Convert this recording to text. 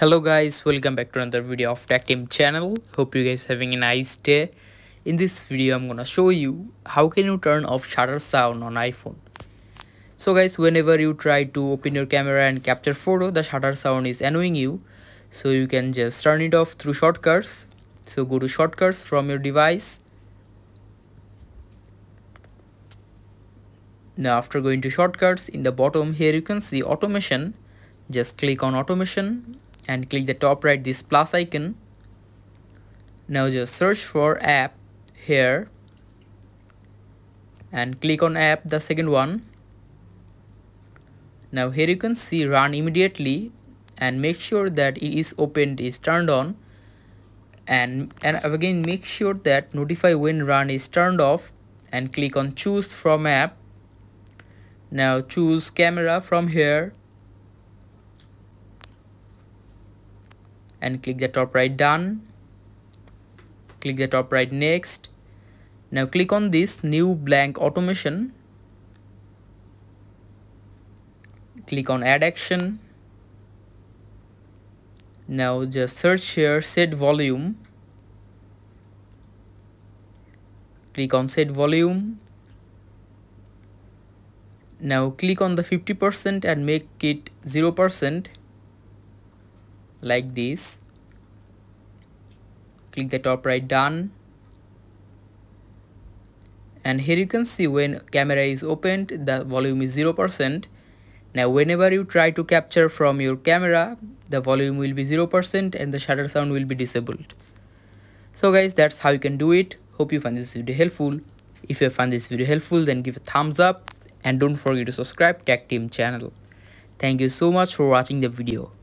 hello guys welcome back to another video of Tactim channel. Hope you guys having a nice day. In this video i'm gonna show you how can you turn off shutter sound on iphone. So guys whenever you try to open your camera and capture photo the shutter sound is annoying you. So you can just turn it off through shortcuts. So go to shortcuts from your device. Now after going to shortcuts in the bottom here you can see automation. Just click on automation and click the top right this plus icon. Now just search for app here and click on app the second one. Now here you can see run immediately and make sure that it is opened is turned on. And and again make sure that notify when run is turned off and click on choose from app. Now choose camera from here and click the top right done. Click the top right next. Now click on this new blank automation. Click on add action. Now just search here set volume. Click on set volume. Now click on the 50% and make it 0% like this. Click the top right done. And here you can see when camera is opened the volume is 0% now whenever you try to capture from your camera the volume will be 0% and the shutter sound will be disabled. So guys that's how you can do it. Hope you find this video helpful. If you find this video helpful then give a thumbs up and don't forget to subscribe Tactim channel. Thank you so much for watching the video